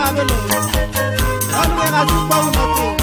Babylon. Onwe razu pa to mate.